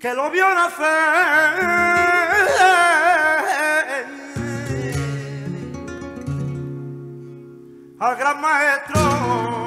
que lo vio nacer al gran maestro.